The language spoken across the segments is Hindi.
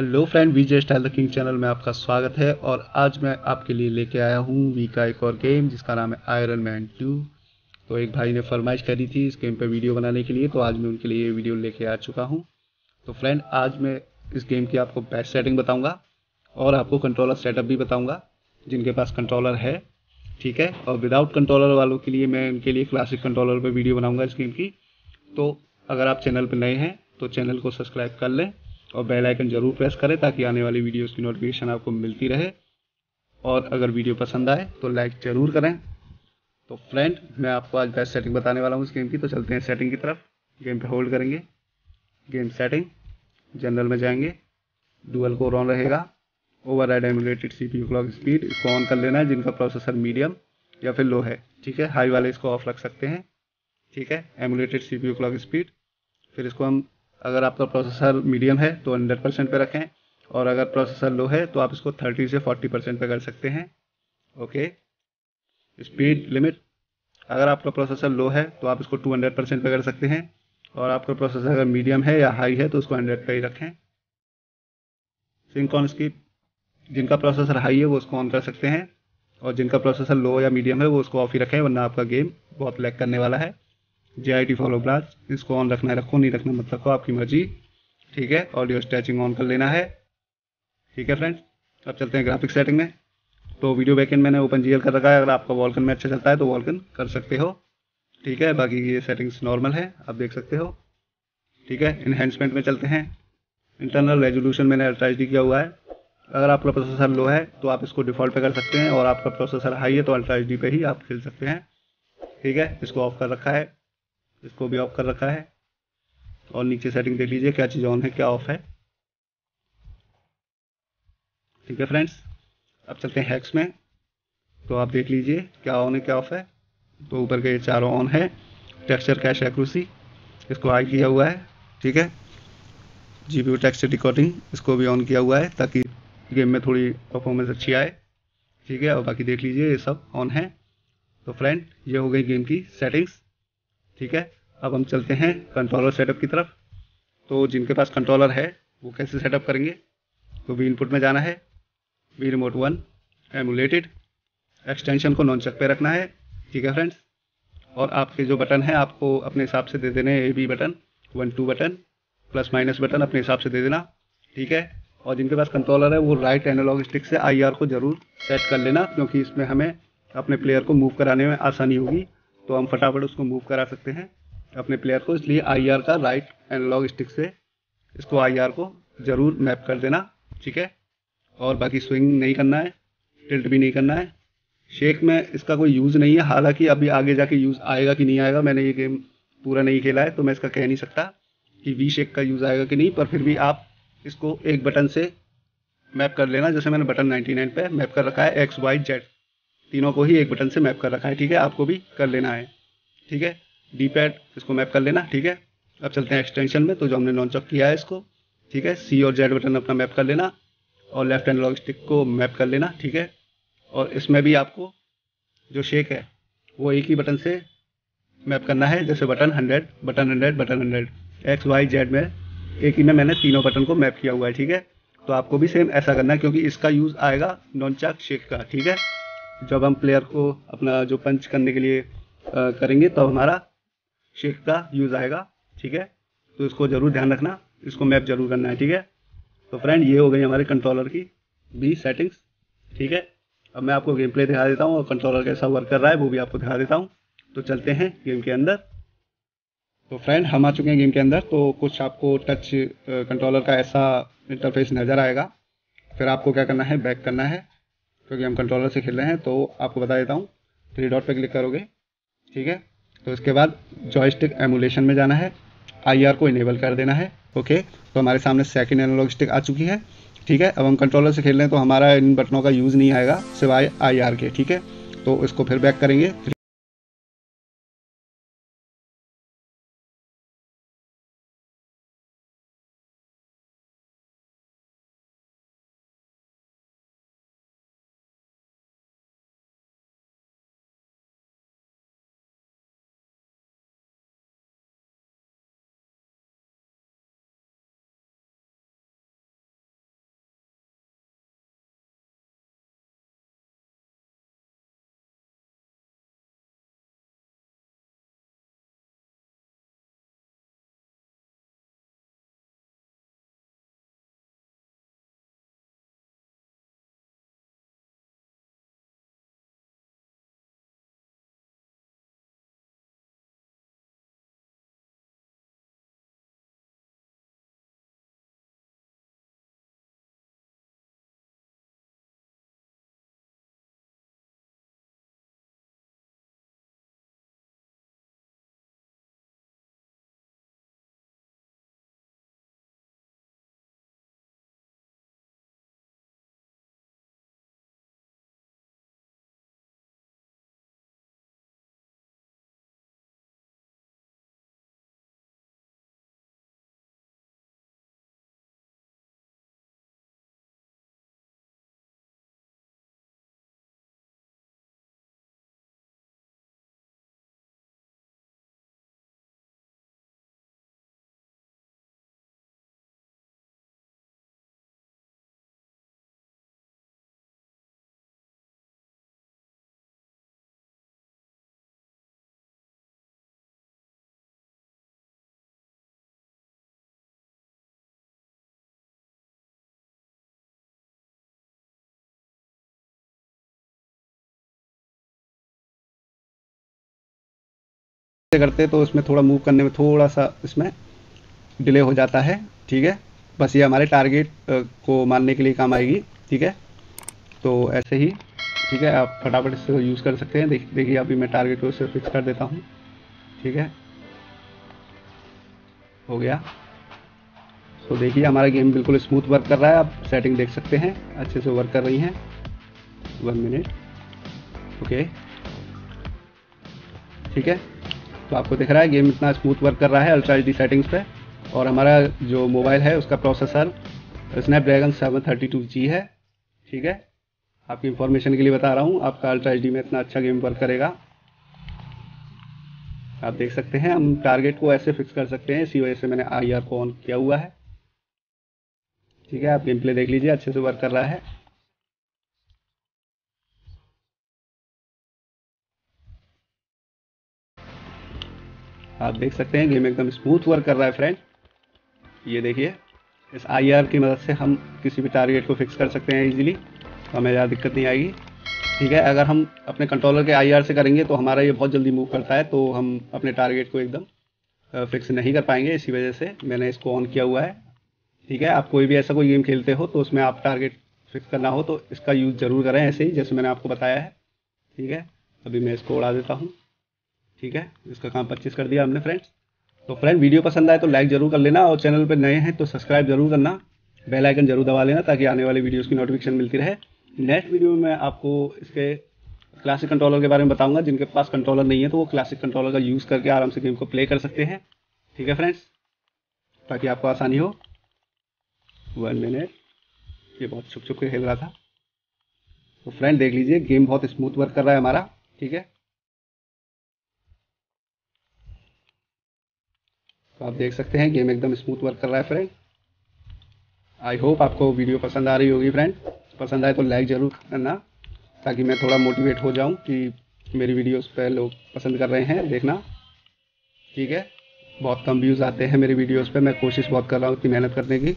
Hello friend Vijay style the king channel में आपका स्वागत है और आज मैं आपके लिए लेके आया हूँ वी का एक और गेम जिसका नाम है आयरन मैन टू तो एक भाई ने फरमाइश करी थी इस गेम पे वीडियो बनाने के लिए तो आज मैं उनके लिए ये वीडियो लेके आ चुका हूँ। तो फ्रेंड, आज मैं इस गेम की आपको बेस्ट सेटिंग बताऊँगा और आपको कंट्रोलर सेटअप भी बताऊँगा, जिनके पास कंट्रोलर है, ठीक है? और विदाउट कंट्रोलर वालों के लिए मैं उनके लिए क्लासिक कंट्रोलर पर वीडियो बनाऊँगा इस गेम की। तो अगर आप चैनल पर नए हैं तो चैनल को सब्सक्राइब कर लें और बेल आइकन ज़रूर प्रेस करें ताकि आने वाली वीडियोस की नोटिफिकेशन आपको मिलती रहे। और अगर वीडियो पसंद आए तो लाइक ज़रूर करें। तो फ्रेंड मैं आपको आज बेस्ट सेटिंग बताने वाला हूँ इस गेम की। तो चलते हैं सेटिंग की तरफ़। गेम पे होल्ड करेंगे। गेम सेटिंग जनरल में जाएँगे। डुअल कोर ऑन रहेगा। Override emulated C P clock speed इसको ऑन कर लेना है, जिनका प्रोसेसर मीडियम या फिर लो है। ठीक है? हाई वाले इसको ऑफ़ रख सकते हैं। ठीक है? Emulated C P clock speed फिर इसको हम अगर आपका प्रोसेसर मीडियम है तो हंड्रेड परसेंट पे रखें। और अगर प्रोसेसर लो है तो आप इसको थर्टी से फोर्टी परसेंट पर कर सकते हैं। ओके स्पीड लिमिट अगर आपका प्रोसेसर लो है तो आप इसको टू हंड्रेड परसेंट पर कर सकते हैं। और आपका प्रोसेसर अगर मीडियम है या हाई है तो उसको हंड्रेड पर ही रखें। सिंक ऑन स्कीप जिनका प्रोसेसर हाई है, वो उसको ऑन कर सकते हैं। और जिनका प्रोसेसर लो या मीडियम है, वो उसको ऑफ़ ही रखें, वरना आपका गेम बहुत लैक करने वाला है। जे आई टी फॉलो ब्लास इसको ऑन रखना है, रखो, नहीं रखना मत रखो आपकी मर्ज़ी। ठीक है? ऑडियो स्टैचिंग ऑन कर लेना है। ठीक है फ्रेंड्स अब चलते हैं ग्राफिक सेटिंग में। तो वीडियो बैकेंड मैंने ओपन जी कर रखा है, अगर आपका वॉलकन में अच्छा चलता है तो वॉलकन कर सकते हो। ठीक है? बाकी ये सेटिंग्स नॉर्मल है, आप देख सकते हो। ठीक है? इन्हेंसमेंट में चलते हैं। इंटरनल रेजोल्यूशन मैंने अल्ट्रा किया हुआ है। अगर आपका प्रोसेसर लो है तो आप इसको डिफ़ॉल्ट पे कर सकते हैं, और आपका प्रोसेसर हाई है तो अल्ट्रा एच पे ही आप खेल सकते हैं। ठीक है? इसको ऑफ़ कर रखा है। इसको भी ऑफ़ कर रखा है। और नीचे सेटिंग देख लीजिए क्या चीज़ ऑन है, क्या ऑफ़ है। ठीक है फ्रेंड्स अब चलते हैं हैक्स में। तो आप देख लीजिए क्या ऑन है, क्या ऑफ़ है। तो ऊपर के ये चारों ऑन है टेक्सचर कैश एक्रूसी इसको आई किया हुआ है। ठीक है? जी पी टेक्सचर रिकॉर्डिंग इसको भी ऑन किया हुआ है, ताकि गेम में थोड़ी परफॉर्मेंस अच्छी आए। ठीक है? और बाकी देख लीजिए, ये सब ऑन है। तो फ्रेंड ये हो गई गेम की सेटिंग्स ठीक है? अब हम चलते हैं कंट्रोलर सेटअप की तरफ़। तो जिनके पास कंट्रोलर है, वो कैसे सेटअप करेंगे? तो वी इनपुट में जाना है। V remote one emulated extension को नॉन चक पे रखना है। ठीक है फ्रेंड्स और आपके जो बटन है, आपको अपने हिसाब से दे देने A B button one two button plus minus button अपने हिसाब से दे देना। ठीक है? और जिनके पास कंट्रोलर है, वो राइट एनालॉग स्टिक से आईआर को ज़रूर सेट कर लेना, क्योंकि इसमें हमें अपने प्लेयर को मूव कराने में आसानी होगी। तो हम फटाफट उसको मूव करा सकते हैं अपने प्लेयर को। इसलिए आई का राइट एनालॉग स्टिक से इसको आई को ज़रूर मैप कर देना, ठीक है? और बाकी स्विंग नहीं करना है टिल्ट भी नहीं करना है। शेक में इसका कोई यूज़ नहीं है। हालाँकि अभी आगे जाके यूज़ आएगा कि नहीं आएगा, मैंने ये गेम पूरा नहीं खेला है तो मैं इसका कह नहीं सकता कि वी शेक का यूज़ आएगा कि नहीं, पर फिर भी आप इसको एक बटन से मैप कर लेना। जैसे मैंने बटन 99 पे मैप कर रखा है एक्स वाई जेड तीनों को ही एक बटन से मैप कर रखा है, ठीक है? आपको भी कर लेना है, ठीक है? डी पैड इसको मैप कर लेना, ठीक है? अब चलते हैं एक्सटेंशन में तो जो हमने लॉन्च किया है इसको, ठीक है? सी और जेड बटन अपना मैप कर लेना और लेफ़्ट एंड लॉग स्टिक को मैप कर लेना, ठीक है? और इसमें भी आपको जो शेक है, वो एक ही बटन से मैप करना है, जैसे button hundred button hundred button hundred. X Y Z में एक ही में मैंने तीनों बटन को मैप किया हुआ है, ठीक है? तो आपको भी सेम ऐसा करना है, क्योंकि इसका यूज़ आएगा नॉन चाक शेक का, ठीक है? जब हम प्लेयर को अपना जो पंच करने के लिए करेंगे, तब तो हमारा शेक का यूज़ आएगा, ठीक है? तो इसको ज़रूर ध्यान रखना, इसको मैप ज़रूर करना है, ठीक है? तो फ्रेंड ये हो गई हमारे कंट्रोलर की बी सेटिंग्स ठीक है? अब मैं आपको गेम प्ले दिखा देता हूँ, और कंट्रोलर कैसा वर्क कर रहा है, वो भी आपको दिखा देता हूँ। तो चलते हैं गेम के अंदर। तो फ्रेंड हम आ चुके हैं गेम के अंदर तो कुछ आपको टच कंट्रोलर का ऐसा इंटरफेस नज़र आएगा। फिर आपको क्या करना है बैक करना है। क्योंकि हम कंट्रोलर से खेल रहे हैं तो आपको बता देता हूँ। थ्री डॉट पर क्लिक करोगे, ठीक है? तो इसके बाद जॉयस्टिक एमुलेशन में जाना है। आईआर को इनेबल कर देना है ओके तो हमारे सामने सेकेंड एनोलॉग स्टिक आ चुकी है, ठीक है? अब हम कंट्रोलर से खेल रहे हैं तो हमारा इन बटनों का यूज़ नहीं आएगा, सिवाय आईआर के, ठीक है? तो इसको फिर बैक करेंगे। करते तो उसमें थोड़ा मूव करने में थोड़ा सा इसमें डिले हो जाता है, ठीक है? बस ये हमारे टारगेट को मानने के लिए काम आएगी, ठीक है? तो ऐसे ही, ठीक है? आप फटाफट इसको यूज़ कर सकते हैं। देख, देखिए, अभी मैं टारगेट को इससे फिक्स कर देता हूँ, ठीक है? हो गया। तो देखिए, हमारा गेम बिल्कुल स्मूथ वर्क कर रहा है। आप सेटिंग देख सकते हैं। अच्छे से वर्क कर रही हैं। वन मिनट ओके ठीक है? तो आपको दिख रहा है गेम इतना स्मूथ वर्क कर रहा है अल्ट्रा एच सेटिंग्स पे। और हमारा जो मोबाइल है, उसका processor Snapdragon seven thirty two G है। ठीक है? आपकी इंफॉर्मेशन के लिए बता रहा हूँ, आपका अल्ट्रा एचडी में इतना अच्छा गेम वर्क करेगा। आप देख सकते हैं, हम टारगेट को ऐसे फिक्स कर सकते हैं, इसी वजह से मैंने आई आर को ऑन किया हुआ है। ठीक है? आप गेम प्ले देख लीजिए, अच्छे से वर्क कर रहा है। आप देख सकते हैं गेम एकदम स्मूथ वर्क कर रहा है फ्रेंड ये देखिए, इस आई की मदद से हम किसी भी टारगेट को फिक्स कर सकते हैं इजीली तो हमें ज़्यादा दिक्कत नहीं आएगी। ठीक है, अगर हम अपने कंट्रोलर के आई से करेंगे तो हमारा ये बहुत जल्दी मूव करता है तो हम अपने टारगेट को एकदम फिक्स नहीं कर पाएँगे। इसी वजह से मैंने इसको ऑन किया हुआ है। ठीक है, आप कोई भी ऐसा कोई गेम खेलते हो तो उसमें आप टारगेट फिक्स करना हो तो इसका यूज़ ज़रूर करें ऐसे ही, जैसे मैंने आपको बताया है। ठीक है, अभी मैं इसको उड़ा देता हूँ। ठीक है? इसका काम पच्चीस कर दिया हमने फ्रेंड्स तो फ्रेंड वीडियो पसंद आए तो लाइक ज़रूर कर लेना और चैनल पर नए हैं तो सब्सक्राइब ज़रूर करना। बेल आइकन ज़रूर दबा लेना ताकि आने वाली वीडियोज़ की नोटिफिकेशन मिलती रहे। नेक्स्ट वीडियो में मैं आपको इसके क्लासिक कंट्रोलर के बारे में बताऊँगा। जिनके पास कंट्रोलर नहीं है तो वो क्लासिक कंट्रोलर का यूज़ करके आराम से गेम को प्ले कर सकते हैं। ठीक है फ्रेंड्स ताकि आपको आसानी हो। वन मिनट ये बहुत छुप छुप के खेल रहा था। तो फ्रेंड देख लीजिए गेम बहुत स्मूथ वर्क कर रहा है हमारा। ठीक है? आप देख सकते हैं गेम एकदम स्मूथ वर्क कर रहा है फ्रेंड आई होप आपको वीडियो पसंद आ रही होगी फ्रेंड पसंद आए तो लाइक ज़रूर करना, ताकि मैं थोड़ा मोटिवेट हो जाऊँ कि मेरी वीडियोस पे लोग पसंद कर रहे हैं, देखना। ठीक है? बहुत कम व्यूज़ आते हैं मेरी वीडियोस पे। मैं कोशिश बहुत कर रहा हूँ इतनी मेहनत करने की,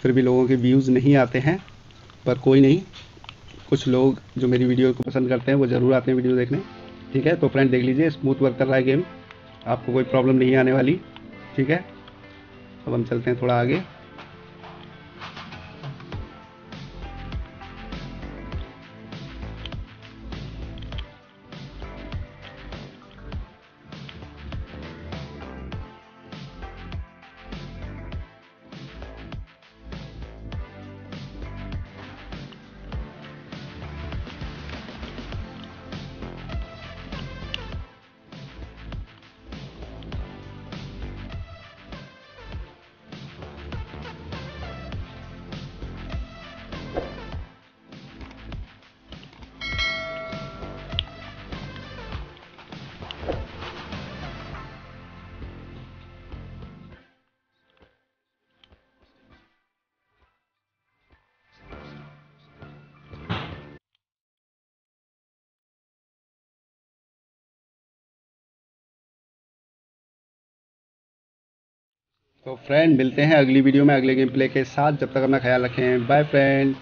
फिर भी लोगों के व्यूज़ नहीं आते हैं, पर कोई नहीं। कुछ लोग जो मेरी वीडियो को पसंद करते हैं, वो ज़रूर आते हैं वीडियो देखने। ठीक है? तो फ्रेंड देख लीजिए स्मूथ वर्क कर रहा है गेम आपको कोई प्रॉब्लम नहीं आने वाली। ठीक है? अब हम चलते हैं थोड़ा आगे। तो फ्रेंड मिलते हैं अगली वीडियो में, अगले गेम प्ले के साथ। जब तक अपना ख्याल रखें। Bye friend